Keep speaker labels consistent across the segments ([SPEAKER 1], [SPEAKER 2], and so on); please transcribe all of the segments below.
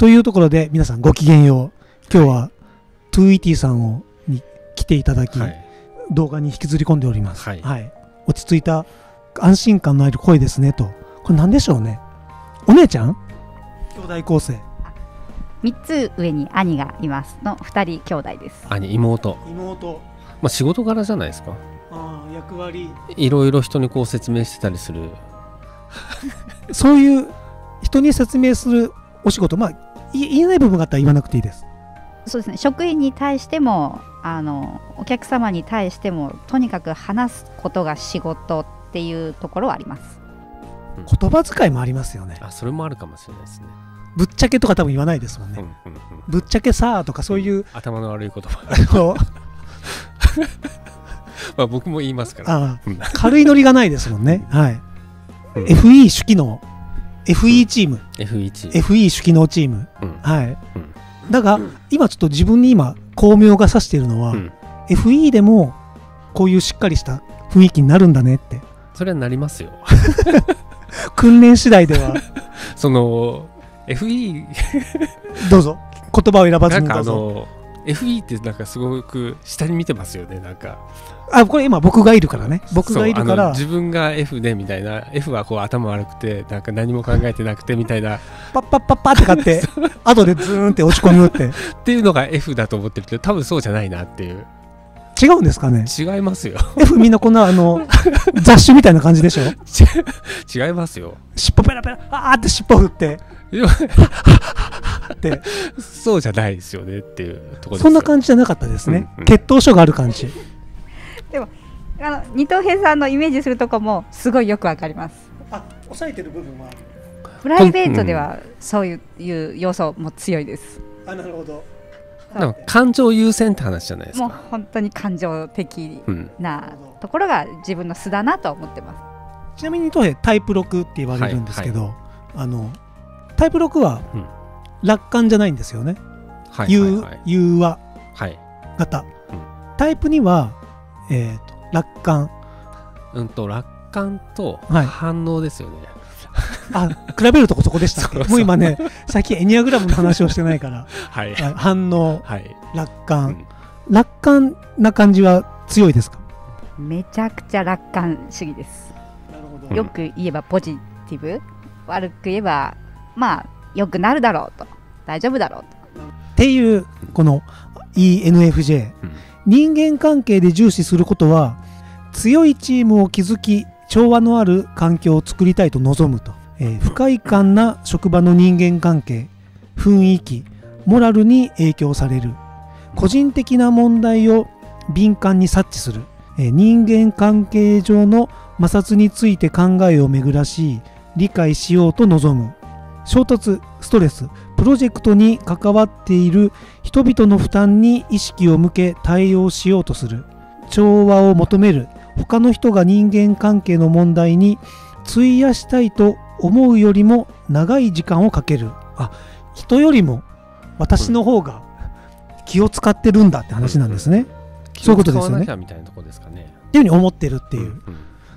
[SPEAKER 1] というところで皆さんごきげんよう。今日は 2ET さんをに来ていただき、
[SPEAKER 2] はい。
[SPEAKER 1] 動画に引きずり込んでおります、
[SPEAKER 2] はい。
[SPEAKER 1] 落ち着いた安心感のある声ですねと。これ何でしょうね。お姉ちゃん？兄弟構成。
[SPEAKER 3] 3つ上に兄がいますの2人兄弟です。
[SPEAKER 2] 兄妹。
[SPEAKER 1] 妹。
[SPEAKER 2] まあ仕事柄じゃないですか。
[SPEAKER 1] ああ役割。
[SPEAKER 2] いろいろ人にこう説明してたりする
[SPEAKER 1] そういう人に説明するお仕事まあい言えない部分があったら言わなくていいです。
[SPEAKER 3] そうですね。職員に対してもあのお客様に対してもとにかく話すことが仕事っていうところはあります。
[SPEAKER 1] 言葉遣いもありますよね。
[SPEAKER 2] あそれもあるかもしれないですね、
[SPEAKER 1] ぶっちゃけとか多分言わないですもんね、
[SPEAKER 2] うんうんうん、
[SPEAKER 1] ぶっちゃけさーとかそういう、
[SPEAKER 2] 頭の悪い言葉。まあ僕も言いますから。
[SPEAKER 1] 軽いノリがないですもんね。はい。
[SPEAKER 2] うん。
[SPEAKER 1] FE 主機能。FE チーム。
[SPEAKER 2] F1
[SPEAKER 1] FE 主機能チーム。
[SPEAKER 2] うん
[SPEAKER 1] はい。
[SPEAKER 2] うん
[SPEAKER 1] だが、今ちょっと自分に今、巧妙が指しているのは、
[SPEAKER 2] うん
[SPEAKER 1] FE でも、こういうしっかりした雰囲気になるんだねって。
[SPEAKER 2] それはなりますよ
[SPEAKER 1] 訓練次第では、
[SPEAKER 2] その FE
[SPEAKER 1] どうぞ。言葉を選ばずにどうぞ。
[SPEAKER 2] の FE ってなんかすごく下に見てますよねなんか
[SPEAKER 1] あ、これ今僕がいるからね。僕がいるから
[SPEAKER 2] 自分が F でみたいな F はこう頭悪くてなんか何も考えてなくてみたいな
[SPEAKER 1] パッパッパッパって買って、後でズーンって落ち込み打って。
[SPEAKER 2] っていうのが F だと思ってるけど多分そうじゃないなっていう
[SPEAKER 1] 違うんですかね？
[SPEAKER 2] 違いますよ
[SPEAKER 1] ?F みんなこんな、あの、雑種みたいな感じでしょ？
[SPEAKER 2] 違いますよ
[SPEAKER 1] 尻尾ペラペラ、あーって尻尾振って、って。
[SPEAKER 2] そうじゃないですよねっていうところですよ
[SPEAKER 1] そんな感じじゃなかったですね。
[SPEAKER 2] うんうん
[SPEAKER 1] 血統書がある感じ。
[SPEAKER 3] あの二等兵さんのイメージするとこもすごいよくわかります。
[SPEAKER 1] あ、抑えてる部分はある。
[SPEAKER 3] プライベートではそういういう要素も強いです。
[SPEAKER 1] あ、なるほど。
[SPEAKER 2] なんか感情優先って話じゃないです
[SPEAKER 3] もう
[SPEAKER 2] か
[SPEAKER 3] 本当に感情的
[SPEAKER 2] うん
[SPEAKER 3] なところが自分の素だなと思ってます。
[SPEAKER 1] ちなみにトヘタイプ6って言われるんですけど、あのタイプ6は
[SPEAKER 2] うん。
[SPEAKER 1] 楽観じゃないんですよね。
[SPEAKER 2] はいはい
[SPEAKER 1] 融
[SPEAKER 2] はい。
[SPEAKER 1] 融和
[SPEAKER 2] はい。
[SPEAKER 1] 型。
[SPEAKER 2] うん。
[SPEAKER 1] タイプ2は、えーと楽観。
[SPEAKER 2] うんと楽観と
[SPEAKER 1] はい。
[SPEAKER 2] 反応ですよね、
[SPEAKER 1] あ、比べるとこそこでしたっけ
[SPEAKER 2] そうそう。
[SPEAKER 1] もう今ね、最近エニアグラムの話をしてないから、
[SPEAKER 2] はい。
[SPEAKER 1] あ反応、
[SPEAKER 2] はい、
[SPEAKER 1] 楽
[SPEAKER 2] う
[SPEAKER 1] 観。
[SPEAKER 2] ん。
[SPEAKER 1] 楽観な感じは強いですか？
[SPEAKER 3] めちゃくちゃ楽観主義です。
[SPEAKER 1] なるほ
[SPEAKER 2] うん
[SPEAKER 3] よく言えばポジティブ。悪く言えばまあ良くなるだろうと。大丈夫だろうと。
[SPEAKER 1] っていうこの ENFJ、
[SPEAKER 2] うん。
[SPEAKER 1] 人間関係で重視することは強いチームを築き調和のある環境を作りたいと望むと、えー不快感な職場の人間関係雰囲気モラルに影響される。個人的な問題を敏感に察知する、えー人間関係上の摩擦について考えを巡らし理解しようと望む。衝突ストレスプロジェクトに関わっている人々の負担に意識を向け対応しようとする。調和を求める。他の人が人間関係の問題に費やしたいと思うよりも長い時間をかける。あ人よりも私の方が気を使ってるんだって話なんですね、そういうことですよね。
[SPEAKER 2] みたいなとこですかね。
[SPEAKER 1] っていうふうに思ってるっていう、
[SPEAKER 2] んん。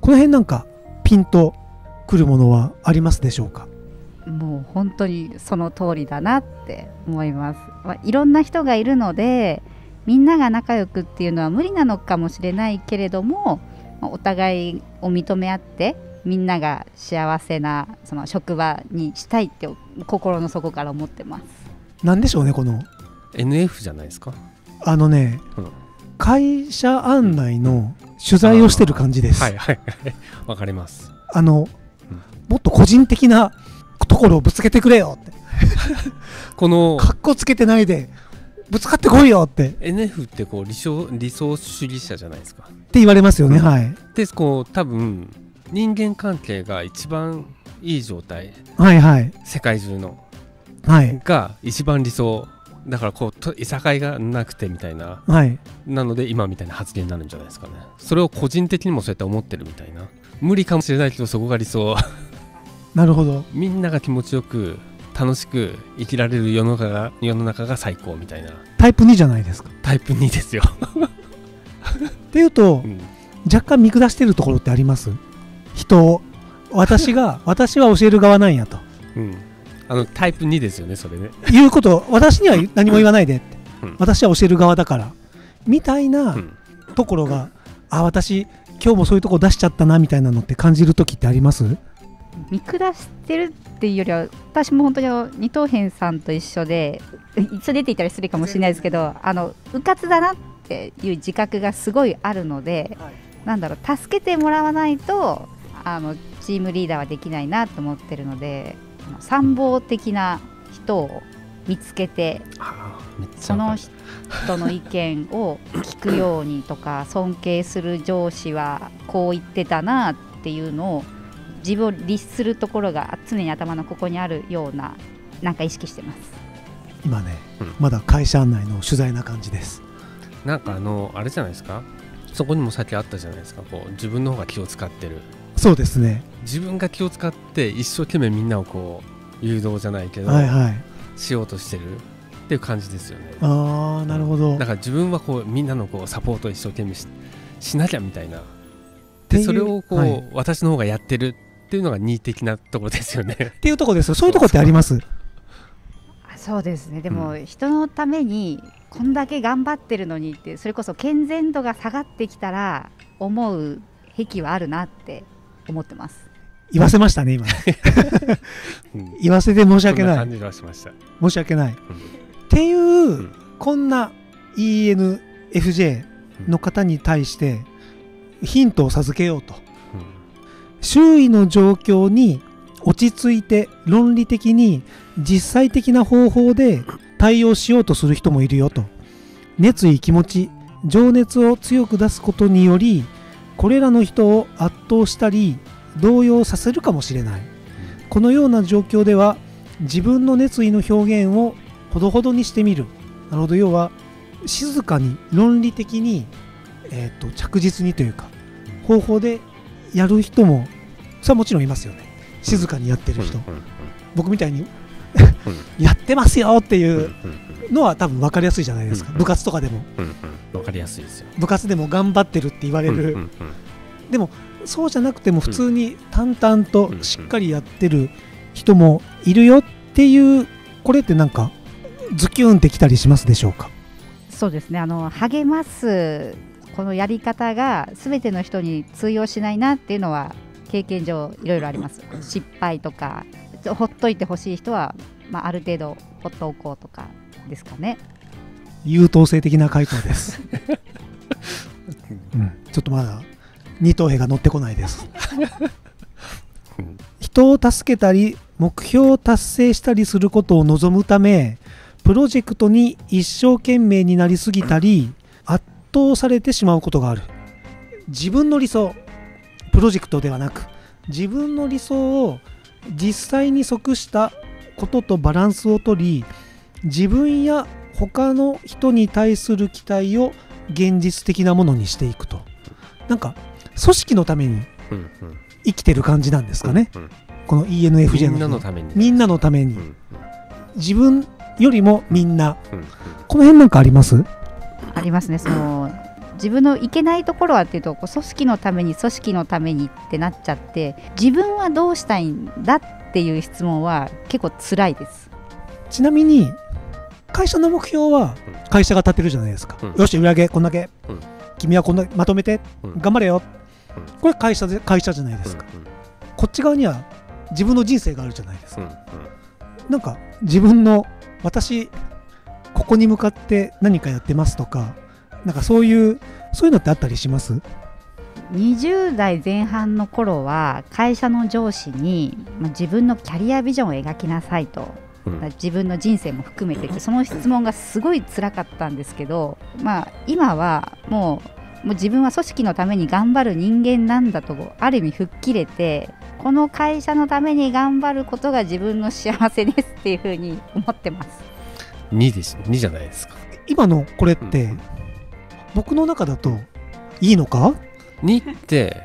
[SPEAKER 1] この辺なんかピンとくるものはありますでしょうか？
[SPEAKER 3] もう本当にその通りだなって思います、まあ、いろんな人がいるのでみんなが仲良くっていうのは無理なのかもしれないけれどもまあお互いを認め合ってみんなが幸せなその職場にしたいって心の底から思ってます。
[SPEAKER 1] なんでしょうねこの。
[SPEAKER 2] NF じゃないですか？
[SPEAKER 1] あのね、
[SPEAKER 2] うん。
[SPEAKER 1] 会社案内の取材をしてる感じです。
[SPEAKER 2] はいはいはい。わかります。
[SPEAKER 1] あの、
[SPEAKER 2] うん。
[SPEAKER 1] もっと個人的なところをぶつけてくれよって。
[SPEAKER 2] この
[SPEAKER 1] かっこつけてないで、ぶつかってこいよって。って
[SPEAKER 2] NF ってこう理想理想主義者じゃないですか
[SPEAKER 1] 言われますよね、はい。
[SPEAKER 2] でこう多分人間関係が一番いい状態
[SPEAKER 1] はいはい。
[SPEAKER 2] 世界中の
[SPEAKER 1] はい。
[SPEAKER 2] が一番理想だからこうといさかいがなくてみたいな
[SPEAKER 1] はい。
[SPEAKER 2] なので今みたいな発言になるんじゃないですかねそれを個人的にもそうやって思ってるみたいな無理かもしれないけどそこが理想
[SPEAKER 1] なるほど。
[SPEAKER 2] みんなが気持ちよく楽しく生きられる世の中が世の中が最高みたいな。
[SPEAKER 1] タイプ2じゃないですか。
[SPEAKER 2] タイプ2ですよ、
[SPEAKER 1] っていうと
[SPEAKER 2] う、ん。
[SPEAKER 1] 若干見下してるところってあります？人を。私が、私は教える側なんやと。
[SPEAKER 2] うん、あのタイプ2ですよねそれね。
[SPEAKER 1] 言うこと私には何も言わないでって、
[SPEAKER 2] うん。
[SPEAKER 1] 私は教える側だから。みたいな
[SPEAKER 2] うん。
[SPEAKER 1] ところが、あ私今日もそういうとこ出しちゃったなみたいなのって感じる時ってあります？
[SPEAKER 3] 見下してるっていうよりは私も本当に二等辺さんと一緒で 一緒でって言ったら失礼かもしれないですけどあのうかつだなっていう自覚がすごいあるので、なんだろう助けてもらわないとあのチームリーダーはできないなと思ってるので参謀的な人を見つけてその人の意見を聞くようにとか尊敬する上司はこう言ってたなっていうのを自分を律するところが常に頭のここにあるようななんか意識してます。
[SPEAKER 1] 今ね、
[SPEAKER 2] うん。
[SPEAKER 1] まだ会社案内の取材な感じです。
[SPEAKER 2] なんかあのあれじゃないですか？そこにもさっきあったじゃないですか。こう自分の方が気を使ってる。
[SPEAKER 1] そうですね。
[SPEAKER 2] 自分が気を使って一生懸命みんなをこう誘導じゃないけど、
[SPEAKER 1] はいはい。
[SPEAKER 2] しようとしてる。っていう感じですよね。
[SPEAKER 1] ああなるほど。
[SPEAKER 2] だから自分はこうみんなのこうサポートを一生懸命ししなきゃみたいな。でそれをこう、
[SPEAKER 1] はい。
[SPEAKER 2] 私の方がやってるっていうのが2的なところですよね。
[SPEAKER 1] っていうとこですよ。そういうとこってあります？
[SPEAKER 3] あそうですね。でも、人のためにこんだけ頑張ってるのにってそれこそ健全度が下がってきたら思う癖はあるなって思ってます。
[SPEAKER 1] 言わせましたね今ね。
[SPEAKER 2] うん。
[SPEAKER 1] 言わせて申し訳ない。
[SPEAKER 2] そんな感じはしました、
[SPEAKER 1] 申し訳ない、
[SPEAKER 2] うん。
[SPEAKER 1] っていう、
[SPEAKER 2] ん。
[SPEAKER 1] こんな ENFJ の方に対してヒントを授けようと周囲の状況に落ち着いて論理的に実際的な方法で対応しようとする人もいるよと。熱意気持ち情熱を強く出すことによりこれらの人を圧倒したり動揺させるかもしれない。このような状況では自分の熱意の表現をほどほどにしてみる。なるほど。要は静かに論理的に、えー、と着実にというか方法でやる人もそれはもちろんいますよね。静かにやってる人、
[SPEAKER 2] うんうん
[SPEAKER 1] 僕みたいに やってますよっていうのは多分分かりやすいじゃないですか、
[SPEAKER 2] うん
[SPEAKER 1] 部活とかでも。
[SPEAKER 2] うんうん。わかりやすいですよ。
[SPEAKER 1] 部活でも頑張ってるって言われる、
[SPEAKER 2] うんうん。うん
[SPEAKER 1] でもそうじゃなくても普通に淡々と
[SPEAKER 2] うん。
[SPEAKER 1] しっかりやってる人もいるよっていうこれってなんかズキュンってきたりしますでしょうか？
[SPEAKER 3] そうですね。あの励ますこのやり方が全ての人に通用しないなっていうのは経験上いろいろあります。失敗とかほっといてほしい人は、まあ、ある程度ほっとこうとかですかね。
[SPEAKER 1] 優等生的な回答です、うん、ちょっとまだ二等兵が乗ってこないです。
[SPEAKER 2] うん。
[SPEAKER 1] 人を助けたり目標を達成したりすることを望むためプロジェクトに一生懸命になりすぎたり圧倒されてしまうことがある。自分の理想プロジェクトではなく自分の理想を実際に即したこととバランスをとり自分や他の人に対する期待を現実的なものにしていくと。なんか組織のために
[SPEAKER 2] うんうん。
[SPEAKER 1] 生きてる感じなんですかね、
[SPEAKER 2] うん
[SPEAKER 1] この ENFJ
[SPEAKER 2] みんな
[SPEAKER 1] の人
[SPEAKER 2] のために
[SPEAKER 1] みんなのために、
[SPEAKER 2] うんうん。
[SPEAKER 1] 自分よりもみんな。
[SPEAKER 2] うんうん。
[SPEAKER 1] この辺なんかあります？
[SPEAKER 3] ありますね。その自分のいけないところはっていうとこう組織のために組織のためにってなっちゃって自分はどうしたいんだっていう質問は結構辛いです。
[SPEAKER 1] ちなみに会社の目標は
[SPEAKER 2] うん
[SPEAKER 1] 会社が立てるじゃないですか、
[SPEAKER 2] うん。
[SPEAKER 1] よし売り上げこんだけ、
[SPEAKER 2] うん。
[SPEAKER 1] 君はこんなまとめて、
[SPEAKER 2] うん。
[SPEAKER 1] 頑張れよ、
[SPEAKER 2] うん。
[SPEAKER 1] これ会社で会社じゃないですか、こっち側には自分の人生があるじゃないですか、なんか自分の私ここに向かって何かやってますとかなんかそういうそういうのってあったりします
[SPEAKER 3] ？20代前半の頃は会社の上司に、まあ、自分のキャリアビジョンを描きなさいと。
[SPEAKER 2] うん。
[SPEAKER 3] 自分の人生も含めてってその質問がすごい辛かったんですけど、まあ、今はもうもう自分は組織のために頑張る人間なんだとある意味吹っ切れてこの会社のために頑張ることが自分の幸せですっていうふうに思ってます。
[SPEAKER 2] 2です2じゃないですか。
[SPEAKER 1] 今のこれって、
[SPEAKER 2] うん
[SPEAKER 1] 僕の中だといいのか
[SPEAKER 2] ？2って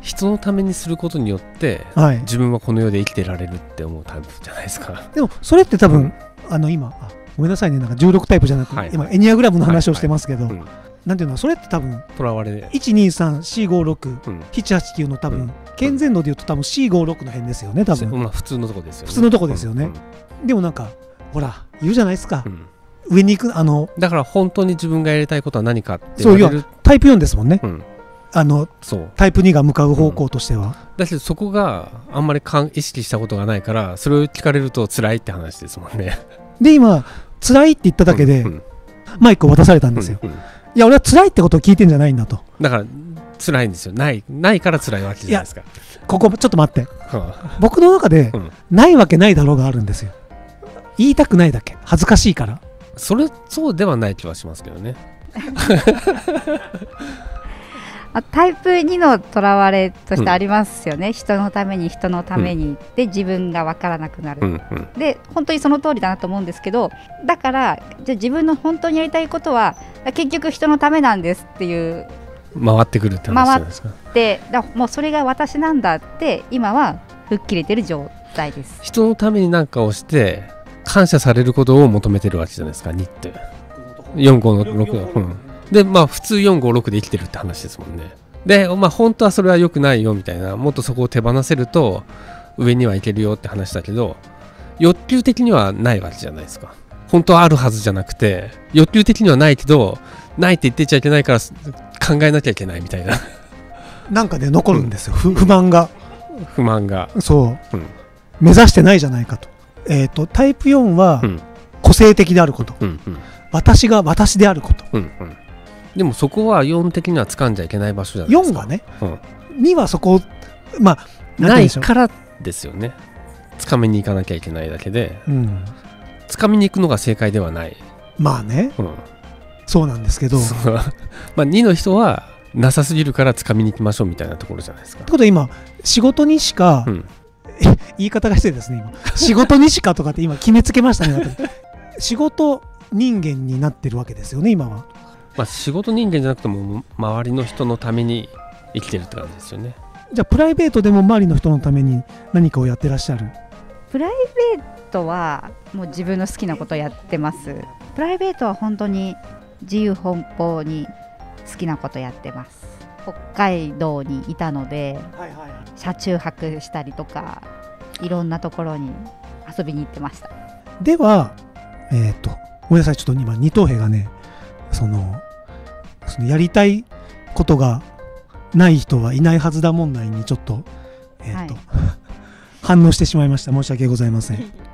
[SPEAKER 2] 人のためにすることによって
[SPEAKER 1] はい。
[SPEAKER 2] 自分はこの世で生きてられるって思うタイプじゃないですか。
[SPEAKER 1] でもそれって多分、あの今あごめんなさいね。なんか16タイプじゃなく、
[SPEAKER 2] はい
[SPEAKER 1] 今エニアグラムの話をしてますけど、
[SPEAKER 2] うん。
[SPEAKER 1] なんていうのそれって多分
[SPEAKER 2] とらわれ
[SPEAKER 1] 123456
[SPEAKER 2] うん。
[SPEAKER 1] 789の多分、
[SPEAKER 2] うん。
[SPEAKER 1] 健全度でいうと多分456の辺ですよね多分。
[SPEAKER 2] まあ普通のとこですよね。
[SPEAKER 1] 普通のとこですよね。
[SPEAKER 2] うん。
[SPEAKER 1] でもなんかほら言うじゃないですか。
[SPEAKER 2] う、ん
[SPEAKER 1] 上に行くあの
[SPEAKER 2] だから本当に自分がやりたいことは何かって
[SPEAKER 1] そう
[SPEAKER 2] 言われる。
[SPEAKER 1] タイプ4ですもんね、
[SPEAKER 2] うん。
[SPEAKER 1] あのタイプ2が向かう方向としては、
[SPEAKER 2] だけどそこがあんまりかん意識したことがないからそれを聞かれると辛いって話ですもんね。
[SPEAKER 1] で今辛いって言っただけで、
[SPEAKER 2] うんうん。
[SPEAKER 1] マイクを渡されたんですよ、
[SPEAKER 2] うんうん。
[SPEAKER 1] いや俺は辛いってことを聞いてんじゃないんだと。
[SPEAKER 2] だから辛いんですよ。ないないから辛いわけじゃないですか。
[SPEAKER 1] ここちょっと待って。
[SPEAKER 2] は
[SPEAKER 1] 僕の中で、
[SPEAKER 2] うん。
[SPEAKER 1] ないわけないだろうがあるんですよ。言いたくないだけ。恥ずかしいから。
[SPEAKER 2] あそれそうではない気はしますけどね。
[SPEAKER 3] あタイプ2のとらわれとしてありますよね、人のために人のために、で自分が分からなくなる、
[SPEAKER 2] うんうん。
[SPEAKER 3] で本当にその通りだなと思うんですけどだからじゃあ自分の本当にやりたいことは結局人のためなんですっていう
[SPEAKER 2] 回ってくるって話じゃないですか。
[SPEAKER 3] でだもうそれが私なんだって今は吹っ切れてる状態です。
[SPEAKER 2] 人のために何かをして感謝されることを求めてるわけじゃないですか2って456うん。でまあ普通456で生きてるって話ですもんね。でまあ本当はそれは良くないよみたいなもっとそこを手放せると上には行けるよって話だけど欲求的にはないわけじゃないですか。本当はあるはずじゃなくて欲求的にはないけどないって言ってちゃいけないから考えなきゃいけないみたいな。
[SPEAKER 1] なんかね残るんですよ、不不満が。
[SPEAKER 2] 不満が。
[SPEAKER 1] そう、
[SPEAKER 2] うん。
[SPEAKER 1] 目指してないじゃないかとえっ、とタイプ4は
[SPEAKER 2] うん。
[SPEAKER 1] 個性的であること、
[SPEAKER 2] うんうん。
[SPEAKER 1] 私が私であること。
[SPEAKER 2] うんうん。でもそこは4的には掴んじゃいけない場所じゃないです
[SPEAKER 1] 4
[SPEAKER 2] か
[SPEAKER 1] がね、
[SPEAKER 2] うん。
[SPEAKER 1] 2はそこをまあな
[SPEAKER 2] いからですよね。掴みに行かなきゃいけないだけで。
[SPEAKER 1] うん、
[SPEAKER 2] 掴みに行くのが正解ではない、
[SPEAKER 1] まあね。
[SPEAKER 2] うん、
[SPEAKER 1] そうなんですけど。
[SPEAKER 2] まあ2の人はなさすぎるから掴みに行きましょうみたいなところじゃないですか。
[SPEAKER 1] て、ことは今仕事にしか、
[SPEAKER 2] うん、
[SPEAKER 1] 言い方が失礼ですね今。仕事にしかとかって今決めつけましたね私 仕事人間になってるわけですよね今は。
[SPEAKER 2] まあ仕事人間じゃなくても周りの人のために生きてるって感じですよね。
[SPEAKER 1] じゃあプライベートでも周りの人のために何かをやってらっしゃる？
[SPEAKER 3] プライベートはもう自分の好きなことやってます。プライベートは本当に自由奔放に好きなことやってます。北海道にいたので車中泊したりとかいろんなところに遊びに行ってました。
[SPEAKER 1] ではえっ、とごめんなさいちょっと今二等兵がねそのそのやりたいことがない人はいないはずだ問題にちょっと,、えーと
[SPEAKER 3] はい。
[SPEAKER 1] 反応してしまいました。申し訳ございません